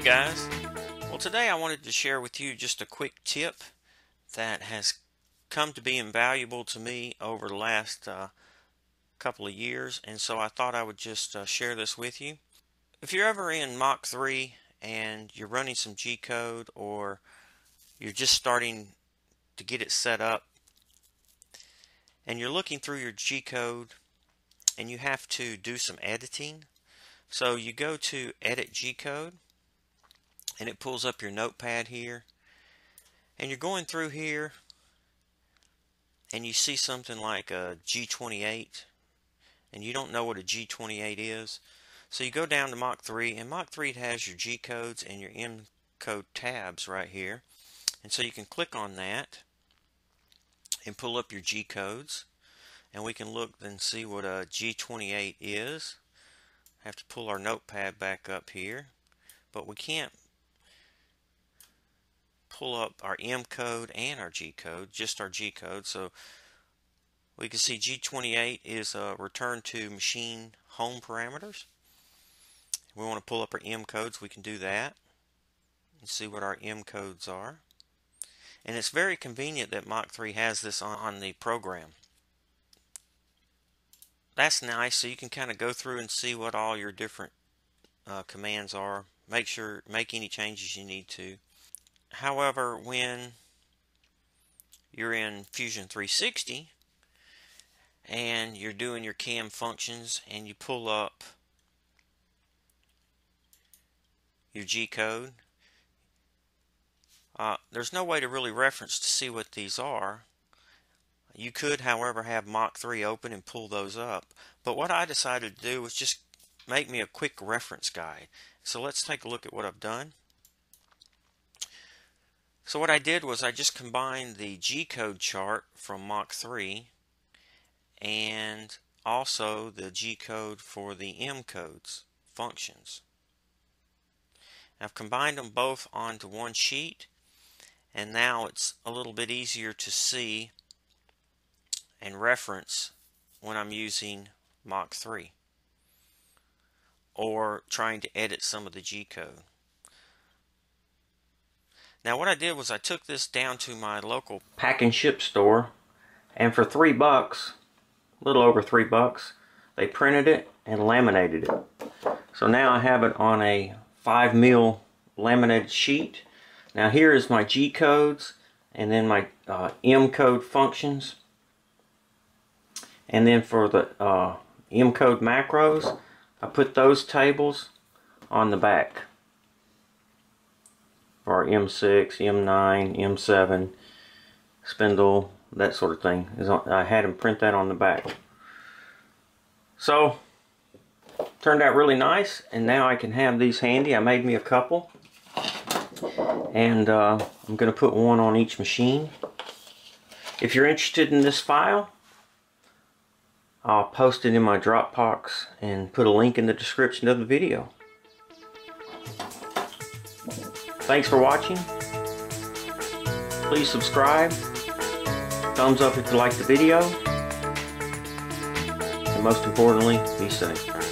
guys. Well today I wanted to share with you just a quick tip that has come to be invaluable to me over the last uh, couple of years and so I thought I would just uh, share this with you. If you're ever in Mach 3 and you're running some G code or you're just starting to get it set up and you're looking through your G code and you have to do some editing so you go to edit G code and it pulls up your notepad here and you're going through here and you see something like a G28 and you don't know what a G28 is. So you go down to Mach 3 and Mach 3 has your G codes and your M code tabs right here. And so you can click on that and pull up your G codes and we can look and see what a G28 is. I have to pull our notepad back up here but we can't pull up our M code and our G code, just our G code. So we can see G28 is a return to machine home parameters. We want to pull up our M codes, we can do that and see what our M codes are. And it's very convenient that Mach 3 has this on the program. That's nice, so you can kind of go through and see what all your different uh, commands are. Make sure, make any changes you need to. However, when you're in Fusion 360 and you're doing your CAM functions and you pull up your G code, uh, there's no way to really reference to see what these are. You could, however, have Mach 3 open and pull those up. But what I decided to do was just make me a quick reference guide. So let's take a look at what I've done. So what I did was I just combined the G-code chart from Mach 3 and also the G-code for the M-codes functions. I've combined them both onto one sheet and now it's a little bit easier to see and reference when I'm using Mach 3 or trying to edit some of the G code. Now what I did was I took this down to my local pack and ship store and for three bucks, a little over three bucks, they printed it and laminated it. So now I have it on a 5 mil laminated sheet. Now here is my G codes and then my uh, M code functions. And then for the uh, M code macros, I put those tables on the back our M6, M9, M7, spindle, that sort of thing. I had him print that on the back. So, turned out really nice, and now I can have these handy. I made me a couple, and uh, I'm going to put one on each machine. If you're interested in this file, I'll post it in my Dropbox and put a link in the description of the video. Thanks for watching. Please subscribe. Thumbs up if you like the video. And most importantly, be safe.